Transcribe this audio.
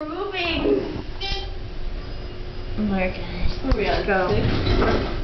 We're moving. Oh my gosh. Here we? Go.